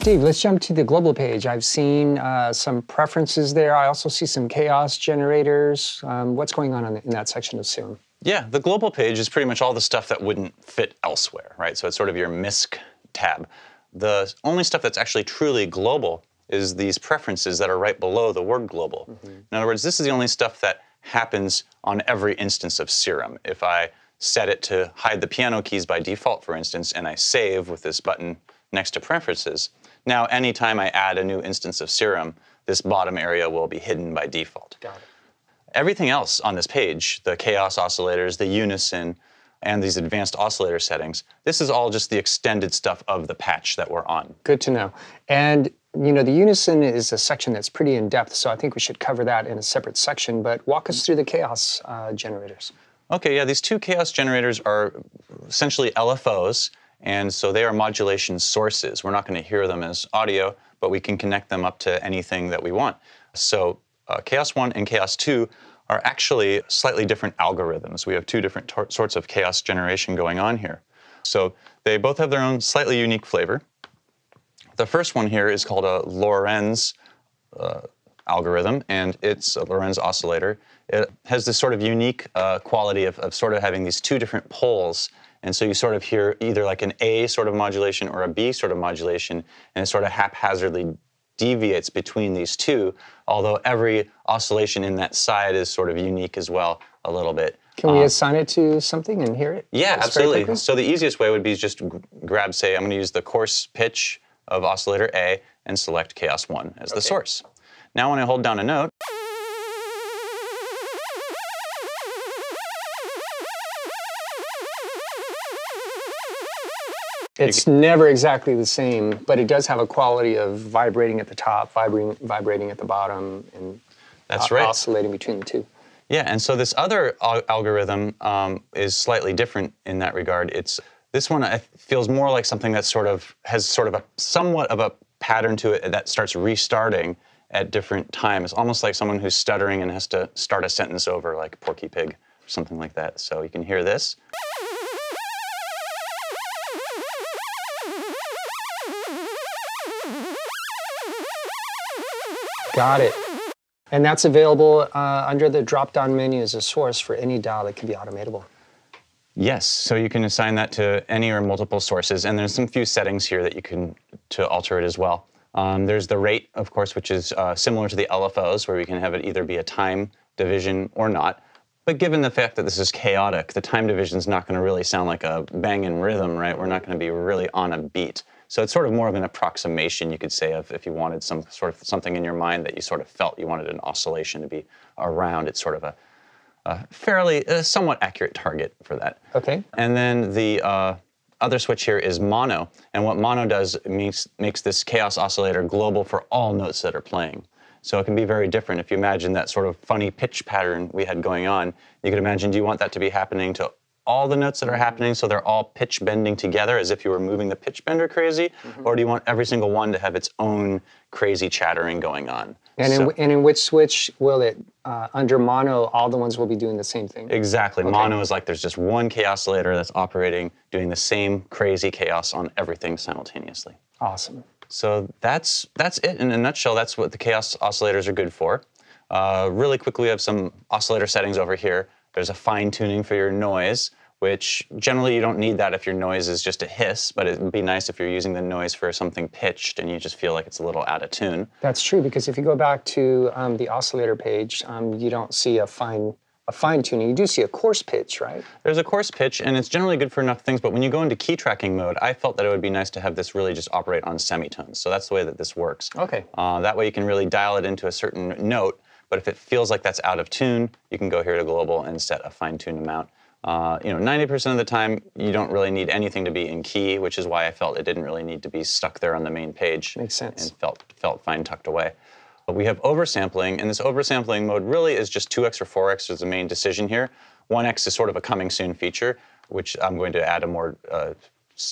Steve, let's jump to the global page. I've seen uh, some preferences there. I also see some chaos generators. Um, what's going on in that section of Serum? Yeah, the global page is pretty much all the stuff that wouldn't fit elsewhere, right? So it's sort of your MISC tab. The only stuff that's actually truly global is these preferences that are right below the word global. Mm-hmm. In other words, this is the only stuff that happens on every instance of Serum. If I set it to hide the piano keys by default, for instance, and I save with this button next to preferences, now anytime I add a new instance of Serum, this bottom area will be hidden by default. Got it. Everything else on this page, the chaos oscillators, the unison, and these advanced oscillator settings, this is all just the extended stuff of the patch that we're on. Good to know. And you know, the unison is a section that's pretty in depth, so I think we should cover that in a separate section. But walk us through the chaos uh, generators. Okay, yeah, these two chaos generators are essentially LFOs, and so they are modulation sources. We're not going to hear them as audio, but we can connect them up to anything that we want. So uh, Chaos 1 and Chaos 2 are actually slightly different algorithms. We have two different sorts of chaos generation going on here. So they both have their own slightly unique flavor. The first one here is called a Lorenz uh, algorithm, and it's a Lorenz oscillator. It has this sort of unique uh, quality of, of sort of having these two different poles and so you sort of hear either like an A sort of modulation or a B sort of modulation, and it sort of haphazardly deviates between these two, although every oscillation in that side is sort of unique as well, a little bit. Can we um, assign it to something and hear it? Yeah, absolutely. So the easiest way would be just grab, say, I'm going to use the coarse pitch of oscillator A and select Chaos 1 as okay. the source. Now when I hold down a note, It's never exactly the same, but it does have a quality of vibrating at the top, vibrating, vibrating at the bottom, and that's right. oscillating between the two. Yeah, and so this other al- algorithm um, is slightly different in that regard. It's this one feels more like something that sort of has sort of a somewhat of a pattern to it that starts restarting at different times, almost like someone who's stuttering and has to start a sentence over, like Porky Pig, or something like that. So you can hear this. Got it. And that's available uh, under the drop-down menu as a source for any dial that can be automatable. Yes, so you can assign that to any or multiple sources, and there's some few settings here that you can to alter it as well. Um, there's the rate, of course, which is uh, similar to the LFOs, where we can have it either be a time division or not. But given the fact that this is chaotic, the time division is not going to really sound like a banging rhythm, right? We're not going to be really on a beat. So it's sort of more of an approximation, you could say, of if you wanted some sort of something in your mind that you sort of felt you wanted an oscillation to be around. It's sort of a, a fairly, a somewhat accurate target for that. Okay. And then the uh, other switch here is mono, and what mono does makes makes this chaos oscillator global for all notes that are playing. So it can be very different. If you imagine that sort of funny pitch pattern we had going on, you could imagine, do you want that to be happening to all the notes that are happening so they're all pitch bending together as if you were moving the pitch bender crazy? Mm-hmm. Or do you want every single one to have its own crazy chattering going on? And, so, in, and in which switch will it, uh, under mono, all the ones will be doing the same thing? Exactly. Okay. Mono is like there's just one chaos oscillator that's operating, doing the same crazy chaos on everything simultaneously. Awesome. So that's, that's it in a nutshell. That's what the chaos oscillators are good for. Uh, really quickly, we have some oscillator settings over here. There's a fine tuning for your noise which generally you don't need that if your noise is just a hiss, but it would be nice if you're using the noise for something pitched and you just feel like it's a little out of tune. That's true because if you go back to um, the oscillator page, um, you don't see a fine a fine tuning. You do see a coarse pitch, right? There's a coarse pitch, and it's generally good for enough things. But when you go into key tracking mode, I felt that it would be nice to have this really just operate on semitones. So that's the way that this works. Okay. Uh, that way you can really dial it into a certain note. But if it feels like that's out of tune, you can go here to global and set a fine tune amount. Uh, you know, 90% of the time, you don't really need anything to be in key, which is why I felt it didn't really need to be stuck there on the main page. Makes sense. And felt, felt fine tucked away. But we have oversampling, and this oversampling mode really is just 2x or 4x is the main decision here. 1x is sort of a coming soon feature, which I'm going to add a more uh,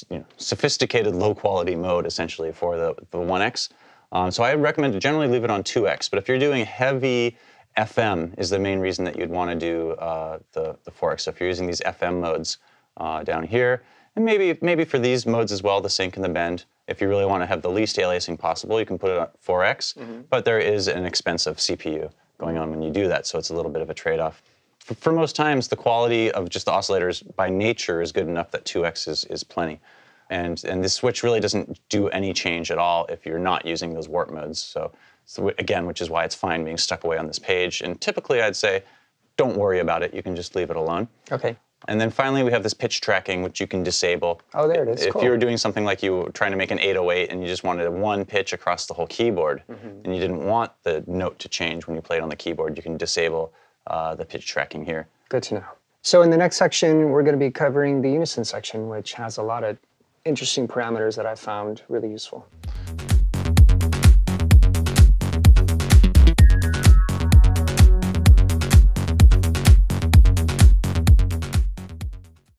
you know, sophisticated low quality mode essentially for the, the 1x. Um, so I recommend to generally leave it on 2x, but if you're doing heavy FM is the main reason that you'd want to do uh, the, the 4x. So if you're using these FM modes uh, down here, And maybe maybe for these modes as well, the sync and the bend. If you really want to have the least aliasing possible, you can put it at 4x. But there is an expensive CPU going on when you do that, so it's a little bit of a trade-off. For, for most times, the quality of just the oscillators by nature is good enough that 2x is, is plenty. And, and this switch really doesn't do any change at all if you're not using those warp modes. So, so again, which is why it's fine being stuck away on this page. And typically, I'd say, don't worry about it. You can just leave it alone. Okay. And then finally, we have this pitch tracking, which you can disable. Oh, there it is. If Cool. you were doing something like you were trying to make an 808 and you just wanted one pitch across the whole keyboard, Mm-hmm. and you didn't want the note to change when you played on the keyboard, you can disable uh, the pitch tracking here. Good to know. So in the next section, we're going to be covering the unison section, which has a lot of interesting parameters that I found really useful.